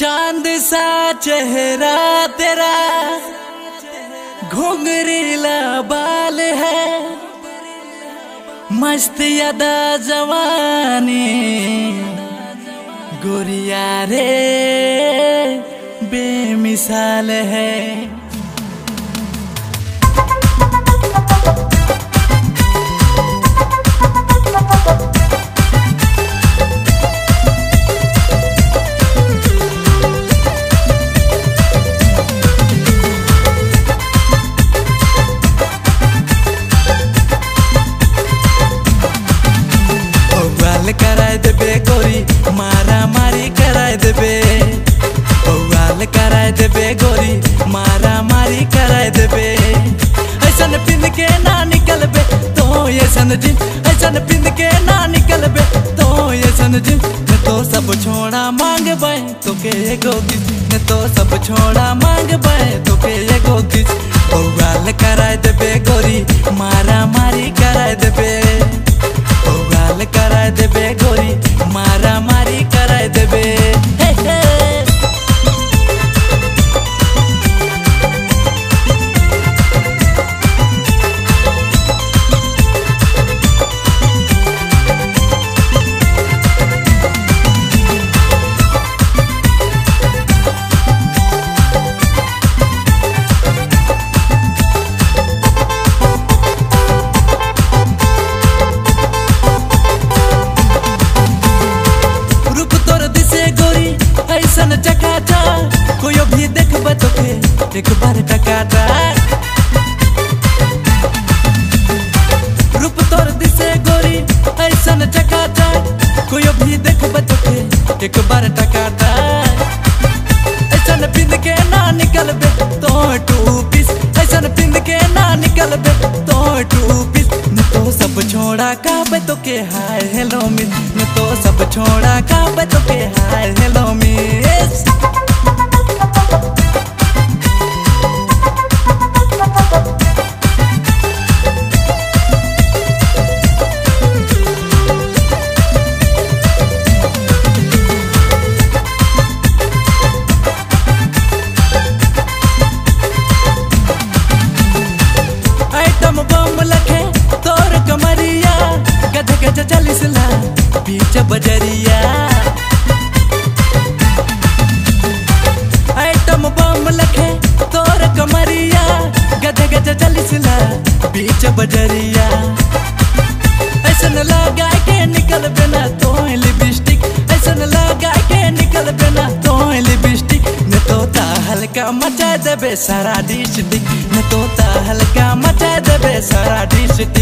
चाँद सा चेहरा तेरा घुंगरीला बाल है। मस्त यदा जवानी गोरिया रे बेमिसाल है। बवाल कराए देबे गोरी मारा मारी कराए देबे। बवाल कराए देबे गोरी मारा मारी कराए देबे। ऐसन पिंद के ना निकलबे तो ऐसन जिन। ऐसन पिंद के ना निकलबे तो ऐसन जिन। तो सब छोड़ा मांग बाय तो के एगो किस। न तो सब छोड़ा मांग बाय तो के एगो किस। बवाल कराए देबे गोरी मारा मारी बवाल कराए चकाचा कोयो भी देखबे तोके एक बार टकाटा रूप तोर दिसे गोरी ऐसन चकाचा कोयो भी देखबे तोके एक बार टकाटा ऐसन पिंद के ना निकलबे तो टू पीस ऐसन पिंद के ना निकलबे तो टू पीस न छोड़ा काबे तो के हाय हेलो मिस। मैं तो सब छोड़ा काबे तो के हाय हेलो मिस। बीच बजरिया। ऐसन लगा के निकल बिना तो लिपस्टिक ऐसन लगा के निकल बिना तो लिपस्टिक न तो ता हल्का मचा देबे सारा डिस्टिक न तो ता हल्का मचा देबे सारा डिस्ट्रिक्ट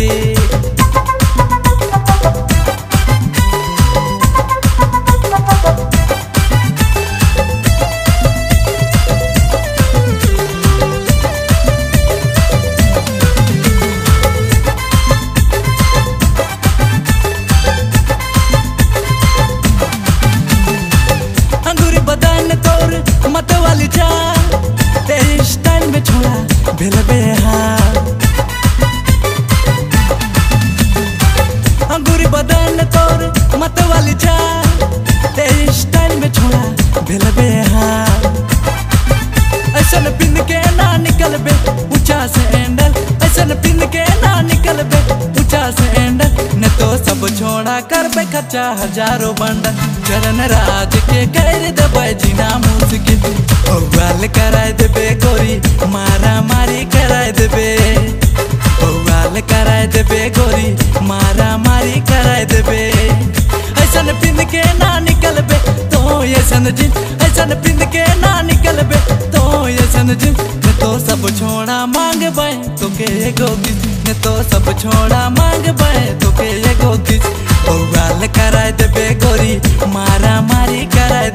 ऐसन पिंद के ना निकलबे ऊँचा से एंडल न तो सब छोड़ा करबे खर्चा हज़ारों बंडल चरण राज के कर देबे जीना मुश्किल। बवाल कराए देबे गोरी, मारा मारी कराए देबे बवाल कराए देबे गोरी, मारा मारी कराए देबे ऐसन पिंद के ना निकलबे तो ऐसन जिन ऐसन पिंद के ना निकलबे तो ऐसन जिन तो सब छोड़ा मांग बाय तो के एगो ने तो सब छोड़ा मांग बाय तो के एगो ओ गाल कराए देबे बेगोरी मारा मारी कराए